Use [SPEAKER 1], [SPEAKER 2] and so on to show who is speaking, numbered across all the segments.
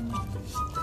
[SPEAKER 1] 知った?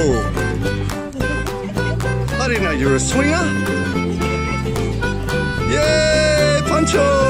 [SPEAKER 1] I didn't know you were a swinger. Yay, Pancho!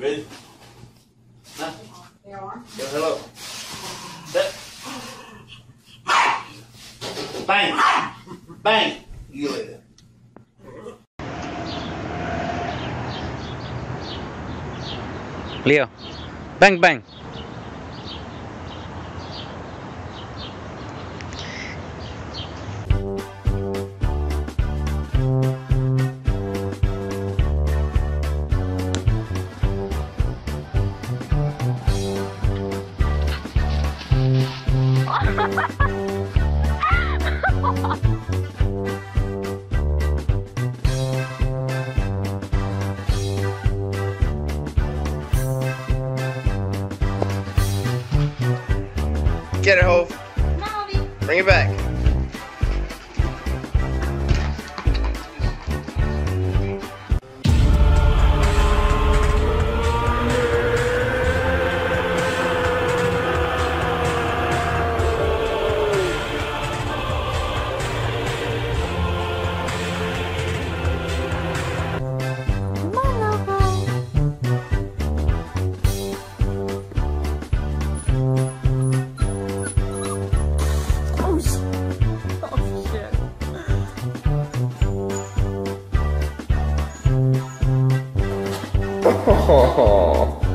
[SPEAKER 1] Ready? Huh? There are. Hello. Set.
[SPEAKER 2] Bang! Bang! You later.
[SPEAKER 3] Leo. Bang, bang.
[SPEAKER 4] Get it, Hove. Bring it back.
[SPEAKER 5] 哈哈
[SPEAKER 4] 哈